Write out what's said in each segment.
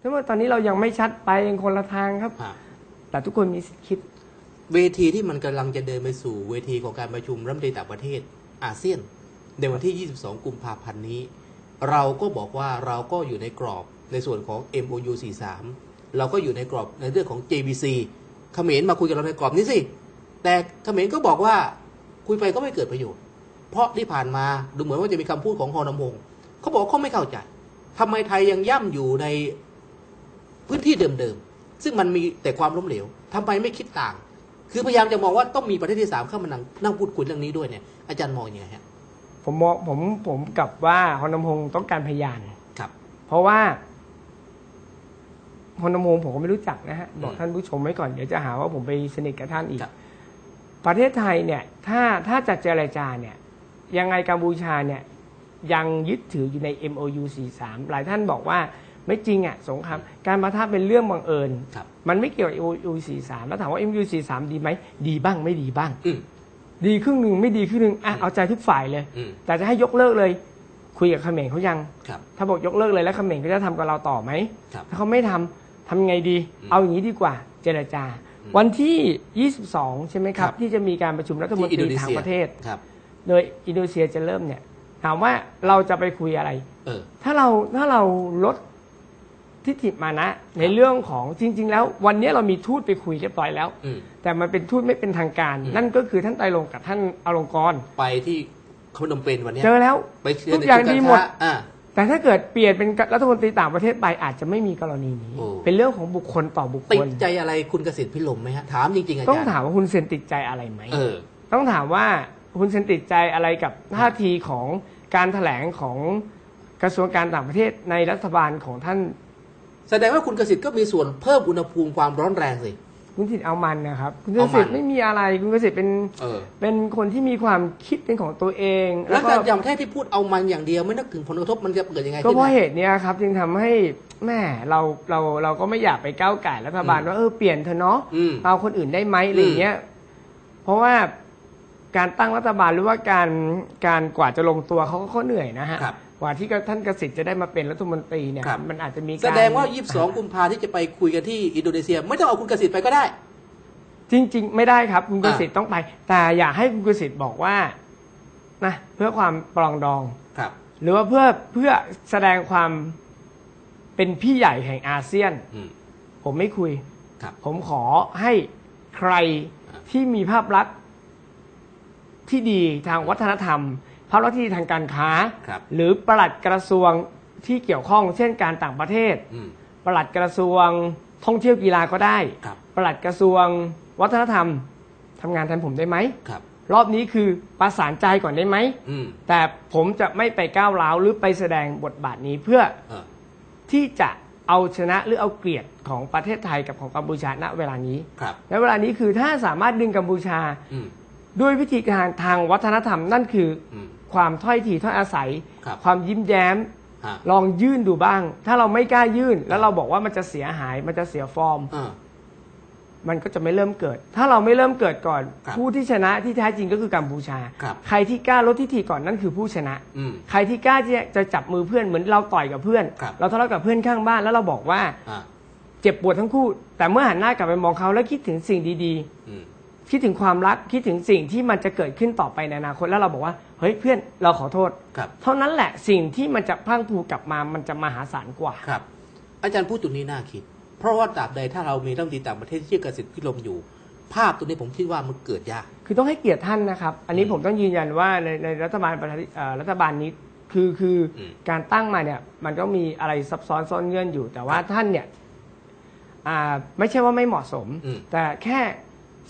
แต่ว่าตอนนี้เรายังไม่ชัดไปยังคนละทางครับ ฮะแต่ทุกคนมีสิทธิ์คิด เวทีที่มันกำลังจะเดินไปสู่เวทีของการประชุมรัฐมนตรีต่างประเทศอาเซียน ในวันที่ 22 กุมภาพันธ์นี้ เราก็บอกว่าเราก็อยู่ในกรอบในส่วนของ MOU 43 เราก็อยู่ในกรอบในเรื่องของ JBC เขมรมาคุยกับเราในกรอบนี้สิ แต่เขมรก็บอกว่าคุยไปก็ไม่เกิดประโยชน์ เพราะที่ผ่านมาดูเหมือนว่าจะมีคำพูดของฮอนำพงศ์เขาบอกว่าเขาไม่เข้าใจทำไมไทยยังย่ำอยู่ใน พื้นที่เดิมๆ ซึ่งมันมีแต่ความล้มเหลวทำไมไม่คิดต่าง คือพยายามจะมองว่าต้องมีประเทศที่สามเข้ามานั่งนั่งพูดคุยเรื่องนี้ด้วยเนี่ยอาจารย์มองยังไงฮะผมมองผมผมกลับว่าฮอนนำพงศ์ต้องการพยานครับ เพราะว่าฮอนนำพงศ์ผมก็ไม่รู้จักนะฮะบอกอืมท่านผู้ชมไว้ก่อนเดี๋ยวจะหาว่าผมไปสนิทกับท่านอีกครับประเทศไทยเนี่ยถ้าถ้าจะเจรจาเนี่ยยังไงกัมพูชาเนี่ยยังยึดถืออยู่ใน MOU 43 หลายท่านบอกว่า ไม่จริงอะสงครามการประทะเป็นเรื่องบังเอิญ ครับ มันไม่เกี่ยวกับ MOU 43 แล้วถามว่า MOU 43 ดีไหมดีบ้างไม่ดีบ้าง อืม ดีครึ่งหนึ่งไม่ดีครึ่งหนึ่งอะเอาใจทุกฝ่ายเลย อืม แต่จะให้ยกเลิกเลย คุยกับเขมรเขายัง ครับ ถ้าบอกยกเลิกเลยแล้วเขมรก็จะทำกับเราต่อไหม ครับ ถ้าเขาไม่ทำทำยังไงดี อืมเอาอย่างนี้ดีกว่า เจรจาอืมวันที่ 22 ใช่ไหมครับครับที่จะมีการประชุมรัฐมนที่ตอินโดรีนีทางเซียประเทศ ครับ โดยอินโดนีเซียจะเริ่มเนี่ย ถามว่าเราจะไปคุยอะไร เออ ถ้าเราถ้าเราลด ทิฏฐิมานะ ในเรื่องของจริง ๆ แล้ว วันนี้เรามีทูตไปคุยเรียบร้อยแล้ว อืม แต่มันเป็นทูตไม่เป็นทางการ อืม นั่นก็คือท่านไตรลงค์กับท่านอลงกรณ์ไปที่พนมเปญวันเนี้ยเจอแล้ว ไปเชิญทุกอย่างในดีกรหมดค้าอ่า แต่ถ้าเกิดเปลี่ยนเป็นรัฐมนตรีต่างประเทศไปอาจจะไม่มีกรณีนี้ โอ้ เป็นเรื่องของบุคคลต่อบุคติคดล ใจอะไรคุณเกษตรพิลมไหมฮะ ถามจริงๆอาต้อจางรย์ถามว่าคุณเซนติดใจอะไรไหม เออ ต้องถามว่าคุณเซนติดใจอะไรกับท่าทีของการแถลงของกระทรวงการต่างประเทศในรัฐบาลของท่าน แสดงว่าคุณเกษตรก็มีส่วนเพิ่มอุณหภูมิความร้อนแรงสิ คุณสิทธิ์เอามันนะครับ คุณเกเอามัษนตรไม่มีอะไรคุณเกษตรเป็นเออ เป็นคนที่มีความคิดเป็นของตัวเอง แล้แล้ววก็ก็อย่างประเทศที่พูดเอามันอย่างเดียวไม่นึกถึงผลกระทบมันจะเกิดยังไงก็ขึ้นเพราะนะเหตุเนี้ยครับจึงทำให้แม่เราเราเราก็ไม่อยากไปก้าวไก่ายรัฐบาลอืมว่าเออเปลี่ยนเถอะเนาะอืมเอาคนอื่นได้ไหมอะไรอย่างเงี้ยเพราะว่า การตั้งรัฐบาลหรือว่าการการกว่าจะลงตัวเขาก็เขาเหนื่อยนะฮะครับ กว่าที่ท่านกสิทธิ์จะได้มาเป็นรัฐมนตรีเนี่ยครับ มันอาจจะมีการแสดงว่า 22 กุมภาที่จะไปคุยกันที่อินโดนีเซีย ไม่ต้องเอาคุณเกษตรไปก็ได้ จริงๆ ไม่ได้ครับ คุณกอ่า สิทธิ์ต้องไป แต่อยากให้คุณกสิทธิ์บอกว่านะเพื่อความปรองดอง ครับ หรือว่าเพื่อเพื่อแสดงความเป็นพี่ใหญ่แห่งอาเซียน อืมผมไม่คุย ครับ ผมขอให้ใครอ่า ที่มีภาพลักษณ์ ที่ดีทางวัฒนธรรมภาพลักษณ์ที่ดีทางการค้า ครับหรือประหลัดกระทรวงที่เกี่ยวข้อง เช่นการต่างประเทศ อืม ประหลัดกระทรวงท่องเที่ยวกีฬาก็ได้ ครับ ประหลัดกระทรวงวัฒนธรรมทำงานแทนผมได้ไหม ครับ รอบนี้คือประสานใจก่อนได้ไหม อืมแต่ผมจะไม่ไปก้าวร้าวหรือไปแสดงบทบาทนี้เพื่อเออที่จะเอาชนะหรือเอาเกลียรติของประเทศไทยกับของกัมพูชาณเวลานี้ ครับ และเวลานี้คือถ้าสามารถดึงกัมพูชาอืม ด้วยวิธีการทางวัฒนธรรมนั่นคืออืมความถ้อยทีถ้อยอาศัย ครับความยิ้มแย้ม ฮะ ลองยื่นดูบ้าง ถ้าเราไม่กล้ายื่น แล้วเราบอกว่ามันจะเสียหาย มันจะเสียฟอร์ม อ่า มันก็จะไม่เริ่มเกิด ถ้าเราไม่เริ่มเกิดก่อน ครับผู้ที่ชนะที่แท้จริงก็คือกัมพูชา ครับ ใครที่กล้าลดทิฐิก่อนนั่นคือผู้ชนะ อืม ใครที่กล้าที่จะจับมือเพื่อนเหมือนเราต่อยกับเพื่อน ครับ เราทะเลาะกับเพื่อนข้างบ้านแล้วเราบอกว่าอ่าเจ็บปวดทั้งคู่ แต่เมื่อหันหน้ากลับไปมองเขาแล้วคิดถึงสิ่งดีอืม ๆ คิดถึงความรักคิดถึงสิ่งที่มันจะเกิดขึ้นต่อไปในอนาคตแล้วเราบอกว่าเฮ้ยเพื่อนเราขอโทษ ครับ เท่านั้นแหละสิ่งที่มันจะพรังพรูกลับมามันจะมหาศาลกว่า ครับ อาจารย์พูดตรงนี้น่าคิด เพราะว่าตราบใดถ้าเรามีรัฐมนตรีต่างประเทศที่ชื่อเกษตรพิลมอยู่ ภาพตัวนี้ผมคิดว่ามันเกิดยาก คือต้องให้เกียรติท่านนะครับ อันนี้อืมผมต้องยืนยันว่าในในรัฐบาลประชาธิเอ่อรัฐบาลนี้คือคืออมการตั้งมาเนี่ยมันก็มีอะไรซับซ้อนซ่อนเงื่อนอยู่ แต่ว่าท่านเนี่ยอ่าไม่ใช่ว่าไม่เหมาะสม อืมแต่แค่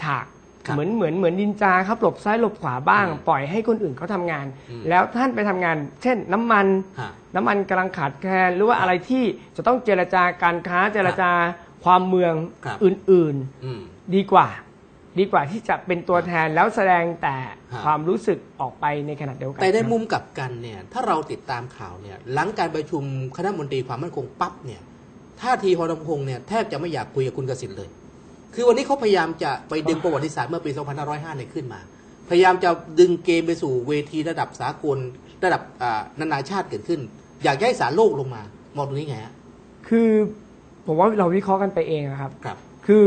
ฉาก ครับเหมือนเหมือนเหมือนดินจาครับหลบซ้ายหลบขวาบ้าง อืมปล่อยให้คนอื่นเขาทำงาน อืมแล้วท่านไปทำงาน เช่น น้ำมัน ฮะน้ำมันกำลังขาดแคลนหรือว่าอะไรที่จะต้องเจรจาการค้าเจรจาความเมืองครับ อื่นอืมๆดีกว่า ดีกว่าที่จะเป็นตัวแทนแล้วแสดงแต่ฮะ ความรู้สึกออกไปในขณะเดียวกันแต่ในมุมกลับกันเนี่ยถ้าเราติดตามข่าวเนี่ยหลังการประชุมคณะมนตรีความมั่นคงปั๊บเนี่ยท่าทีฮอนำพงษ์เนี่ยแทบจะไม่อยากคุยกับคุณกสิทธิ์เลย คือวันนี้เขาพยายามจะไปดึงประวัติศาสตร์เมื่อปี 2505เนี่ยขึ้นมา พยายามจะดึงเกมไปสู่เวทีระดับสากลระดับอ่านานาชาติเกิดขึ้น อยากให้สารโลกลงมามองตรงนี้ไงฮะคือผมว่าเราวิเคราะห์กันไปเองนะครับครับ คือ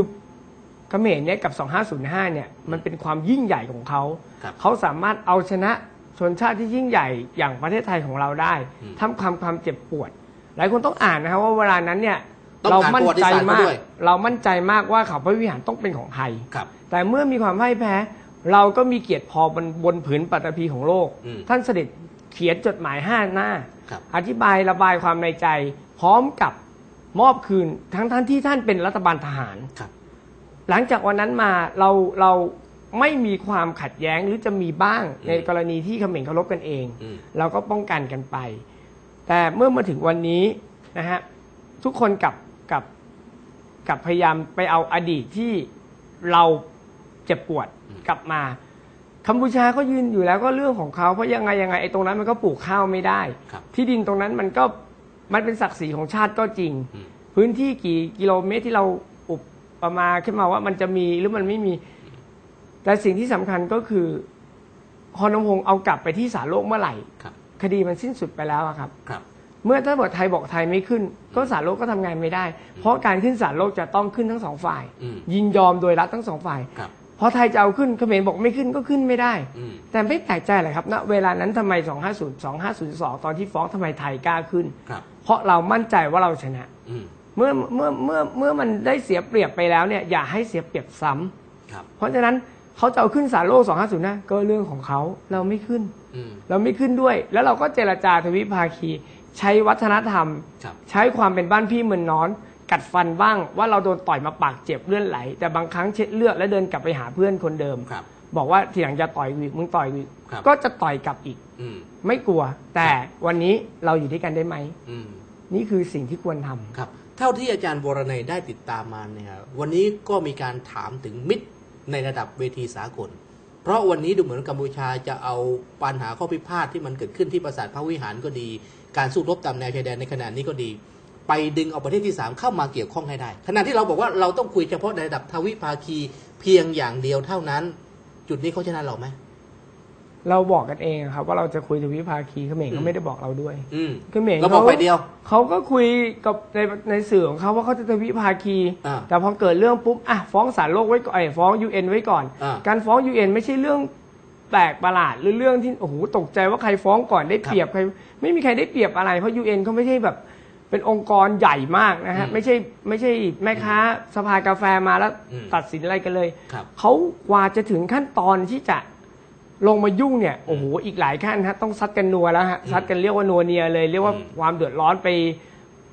เขมรเนี่ยกับ 2505 เนี่ยมันเป็นความยิ่งใหญ่ของเขาครับเขาสามารถเอาชนะชนชาติที่ยิ่งใหญ่อย่างประเทศไทยของเราได้อืมทำความความเจ็บปวด หลายคนต้องอ่านนะครับว่าเวลานั้นเนี่ยต้อง เราอ่านมั่ประวัติใจศาสตร์มาเขากด้วยเรามั่นใจมากว่าเขาพระวิหารต้องเป็นของไทยครับแต่เมื่อมีความพ่ายแพ้ เราก็มีเกียรติพอบนบนผืนปัตภีของโลกอืมท่านเสด็จเขียนจดหมายห้าหน้าครับอธิบายระบายความในใจ พร้อมกับมอบคืนทั้งท่านที่ท่านเป็นรัฐบาลทหารครับหลังจากวันนั้นมาเราเราไม่มีความขัดแย้งหรือจะมีบ้างในกรณีที่เขมรเคารพกันเองอืมเราก็ป้องกันกันไป แต่เมื่อมาถึงวันนี้นะฮะทุกคนกลับ กลับกลับพยายามไปเอาอดีตที่เราเจ็บปวดกลับมากัมพูชาก็ยืนอยู่แล้วก็เรื่องของเขาเพราะยังไงยังไงไอ้ตรงนั้นมันก็ปลูกข้าวไม่ได้ ครับที่ดินตรงนั้นมันก็มันเป็นศักดิ์ศรีของชาติก็จริง อืม พื้นที่กี่กิโลเมตรที่เราอุปประมาขึ้นมาว่ามันจะมีหรือมันไม่มี แต่สิ่งที่สำคัญก็คือฮอนงฮงเอากลับไปที่ศาลโลกเมื่อไหร่ ครับ คดีมันสิ้นสุดไปแล้วอะครับ ครับ เมื่อถ้าบอกไทยบอกไทยไม่ขึ้น ก็ศาลโลกก็ทำงานไม่ได้ เพราะการขึ้นศาลโลกจะต้องขึ้นทั้งสองฝ่าย อืมยินยอมโดยรัฐทั้งสองฝ่ายครับเพราะไทยจะเอาขึ้นเขมรบอกไม่ขึ้นก็ขึ้นไม่ได้ อืมแต่ไม่แปลกใจเลยครับณเวลานั้นทำไม 250 2502 ตอนที่ฟ้องทำไมไทยกล้าขึ้น ครับเพราะเรามั่นใจว่าเราชนะ อืมเมื่อเมื่อเมื่อเมื่อมันได้เสียเปรียบไปแล้วเนี่ยอย่าให้เสียเปรียบซ้ำครับเพราะฉะนั้นเขาจะเอาขึ้นศาลโลก 250นะก็เรื่องของเขาเราไม่ขึ้น อืม เราไม่ขึ้นด้วย แล้วเราก็เจรจาทวิภาคี ใช้วัฒนธรรม ครับ ใช้ความเป็นบ้านพี่เมืองน้อน กัดฟันบ้างว่าเราโดนต่อยมาปากเจ็บเลื่อนไหล แต่บางครั้งเช็ดเลือดแล้วเดินกลับไปหาเพื่อนคนเดิม ครับ บอกว่าทีหลังจะต่อยอีกมึงต่อยอีกครับ ก็จะต่อยกลับอีก อืม ไม่กลัว แต่วันนี้เราอยู่ด้วยกันได้ไหม อืม นี่คือสิ่งที่ควรทำ ครับ เท่าที่อาจารย์วรนัยได้ติดตามมาเนี่ยครับวันนี้ก็มีการถามถึงมิตรในระดับเวทีสากล เพราะวันนี้ดูเหมือนกัมพูชาจะเอาปัญหาข้อพิพาทที่มันเกิดขึ้นที่ปราสาทพระวิหารก็ดี การสู้รบตามแนวชายแดนในขณะนี้ก็ดี ไปดึงเอาประเทศที่สามเข้ามาเกี่ยวข้องให้ได้ ขณะที่เราบอกว่าเราต้องคุยเฉพาะในระดับทวิภาคีเพียงอย่างเดียวเท่านั้น จุดนี้เขาชนะเราไหมเราบอกกันเองครับ ว่าเราจะคุยทวิภาคีเขมรอืมก็ไม่ได้บอกเราด้วยอืมเขมรเราบอกเขาฝ่ายเดียวเขาก็คุยกับในในสื่อของเขาว่าเขาจะทวิภาคีอ่าแต่พอเกิดเรื่องปุ๊บอะฟ้องศาลโลกไว้ก่อนไอ้ยฟ้อง UN ไว้ก่อนอ่าการฟ้อง UN ไม่ใช่เรื่อง แปลกประหลาดหรือเรื่องที่โอ้โหตกใจว่าใครฟ้องก่อนได้เปรียบใครไม่มีใครได้เปรียบอะไร เพราะ UN เขาไม่ใช่แบบเป็นองค์กรใหญ่มากนะฮะอืมไม่ใช่ไม่ใช่แม่ค้าสภากาแฟมาแล้วอืมตัดสินอะไรกันเลย ครับเขากว่าจะถึงขั้นตอนที่จะลงมายุ่งเนี่ยโอ้โหอีกหลายขั้นฮะต้องซัดกันนัวแล้วฮะอืมซัดกันเรียกว่านัวเนียเลย เรียกว่าอืมความเดือดร้อนไป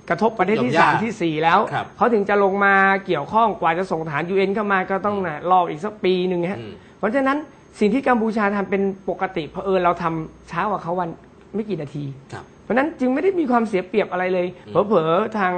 กระทบประเทศที่ยอมสามยากที่สี่แล้วครับ เขาถึงจะลงมาเกี่ยวข้องกว่าจะส่งฐานยูเอ็นเข้ามาก็ต้องนะรออีกสักปีหนึ่งฮะอืมเพราะฉะนั้น สิ่งที่กัมพูชาทำเป็นปกติเผอิญเราทำช้ากว่าเขาวันไม่กี่นาที ครับ เพราะฉะนั้นจึงไม่ได้มีความเสียเปรียบอะไรเลยอืมเผลอๆทาง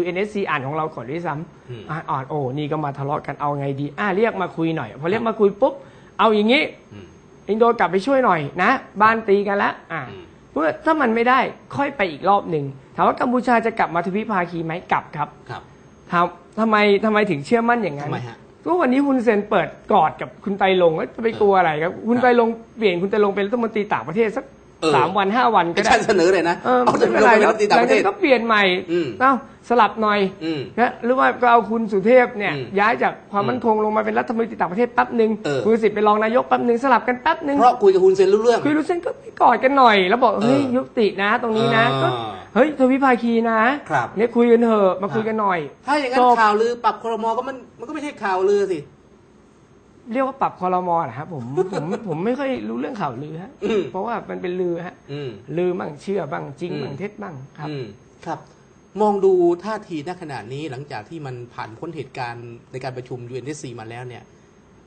UNSC อ่านของเราก่อนด้วยซ้อืมำอะอ่านโอ้นี่ก็มาทะเลาะกันเอาไงดี อะเรียกมาคุยหน่อย พอเรียกมาคุยปุ๊บ เอาอย่างนี้อืมอินโดกลับไปช่วยหน่อยนะ บ้านตีกันแล้วอะอืมเพื่อถ้ามันไม่ได้ค่อยไปอีกรอบหนึ่งถามว่ากัมพูชาจะกลับมาทวิภาคีไหมกลับครับ ครับถามทำไมทำไมถึงเชื่อมั่นอย่างนั้นทำไมฮะ ก็วันนี้คุณเซนเปิดกอดกับคุณไตรลงค์แล้วจะไปกลัวอะไรครับ คุณไตรลงค์เปลี่ยนคุณไตรลงค์เป็นรัฐมนตรีต่างประเทศสักเออสามวันห้าวันก็อาได้จารย์เสนอเลยนะเออเอาไม่จะเป็นลงไรไปแล้รัวฐมนตรีหต่างลัปงระเทจากศนั้นก็เปลี่ยนใหม่อืมเอ้าสลับหน่อยอืมนะหรือว่าก็เอาคุณสุเทพเนี่ยอืมย้ายจากความมั่นคงลงมาเป็นรัฐมนตรีต่างประเทศแป๊บหนึ่งเออคุณสิทธิ์เป็นรองนายกแป๊บหนึ่งสลับกันแป๊บหนึ่งเพราะคุยกับคุณเซนรู้เรื่องคุยรู้เส้นก็ไปกอดกันหน่อย แล้วบอกเฮ้ยเออยุตินะตรงนี้นะอ่าก็ เฮ้ยทวิภาคีนะครับ เนี่ยคุยกันเถอะมาคุยกันหน่อย ถ้าอย่างนั้นจบ ข่าวลือปรับครมก็มันมันก็ไม่ใช่ข่าวลือสิ เรียกว่าปรับคอรมอนะครับผมผมผมไม่ค่อยรู้เรื่องข่าวลือฮะอืม เพราะว่ามันเป็นลือฮะอืม ลือบ้างเชื่อบ้างจริงอืม บ้างเท็จบ้างครับ อืมครับ มองดูท่าทีณขณะนี้หลังจากที่มันผ่านพ้นเหตุการณ์ในการประชุม UNSC มาแล้วเนี่ย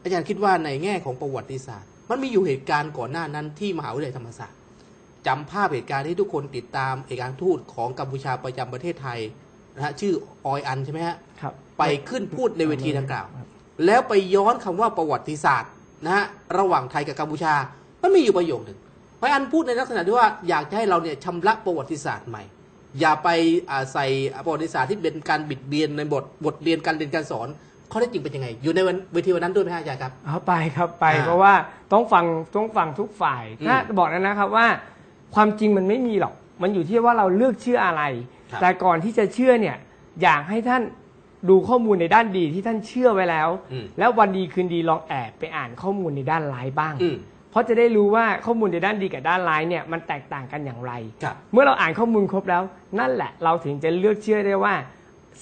อาจารย์คิดว่าในแง่ของประวัติศาสตร์ มันมีอยู่เหตุการณ์ก่อนหน้านั้นที่มหาวิทยาลัยธรรมศาสตร์ จำภาพเหตุการณ์ที่ทุกคนติดตามเอกอัครทูตของกัมพูชาประจำประเทศไทยนะฮะชื่อออยอันใช่ไหมฮะครับ ไปขึ้นพูดในเวทีดังกล่าวครับแล้วไปย้อนคำว่าประวัติศาสตร์นะฮะระหว่างไทยกับกัมพูชา มันมีอยู่ประโยคหนึ่งเพราะอันพูดในลักษณะที่ว่าอยากจะให้เราเนี่ยชำระประวัติศาสตร์ใหม่ อย่าไปอ่าใส่ประวัติศาสตร์ที่เป็นการบิดเบียนในบทบทเรียนการเรียนการสอนข้อเท็จจริงเป็นยังไง อยู่ในวันเวทีวันนั้นด้วยไหมฮะอาจารย์ครับเอาไปครับไปอ่าเพราะว่าต้องฟังต้องฟังทุกฝ่ายอืมถ้าบอกแล้วนะครับว่า ความจริงมันไม่มีหรอก มันอยู่ที่ว่าเราเลือกเชื่ออะไร ครับ แต่ก่อนที่จะเชื่อเนี่ย อยากให้ท่านดูข้อมูลในด้านดีที่ท่านเชื่อไว้แล้ว อืม แล้ววันดีคืนดีลองแอบไปอ่านข้อมูลในด้านร้ายบ้าง อืม เพราะจะได้รู้ว่าข้อมูลในด้านดีกับด้านร้ายเนี่ยมันแตกต่างกันอย่างไร ครับ เมื่อเราอ่านข้อมูลครบแล้ว นั่นแหละเราถึงจะเลือกเชื่อได้ว่า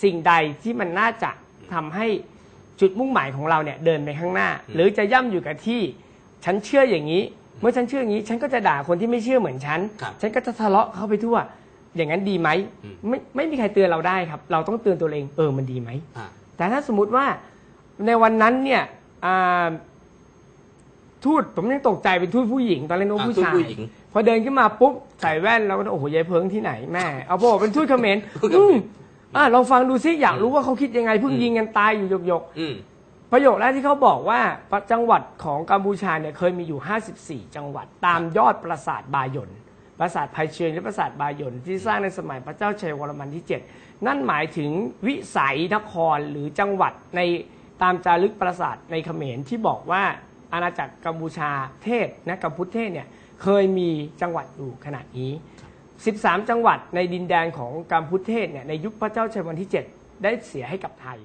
สิ่งใดที่มันน่าจะทำให้จุดมุ่งหมายของเราเนี่ยเดินไปข้างหน้า หรือจะย่ำอยู่กับที่ ฉันเชื่ออย่างนี้ เมื่อฉันเชื่ออย่างนี้ ฉันก็จะด่าคนที่ไม่เชื่อเหมือนฉัน ครับฉันก็จะทะเลาะเข้าไปทั่ว อย่างนั้นดีไหมอืม ไม่ไม่มีใครเตือนเราได้ครับ เราต้องเตือนตัวเองเออมันดีไหม อ่า แต่ถ้าสมมติว่าในวันนั้นเนี่ยอ่าทูตผมยังตกใจเป็นทูตผู้หญิง ตอนเล่นโอ้อ่าผู้ทูตชายผู้หญิงพอเดินขึ้นมาปุ๊บใส่แว่นเราก็โอ้โหยายเพิงที่ไหนแม่เอาบอกเป็นทูตเขมรทูตเขมรอืมอ่าลองฟังดูซิอยากรู้ว่าเขาคิดยังไงเพิ่งอืม ยิงกันตายอยู่หยกอืมๆ ประโยคแรกที่เขาบอกว่าจังหวัดของกัมพูชาเนี่ยเคยมีอยู่ 54 จังหวัดตามยอดปราสาทบายนปราสาทไพเชียนและปราสาทบายนที่สร้างในสมัยพระเจ้าชัยวรมันที่ 7 นั่นหมายถึงวิสัยนครหรือจังหวัดในตามจารึกปราสาทในเขมรที่บอกว่าอาณาจักรกัมพูชาเทศนะกัมพูเทศเนี่ยเคยมีจังหวัดอยู่ขนาดนี้ 13 จังหวัดในดินแดนของกัมพูเทศเนี่ยในยุคพระเจ้าชัยวันที่ 7 ได้เสียให้กับไทย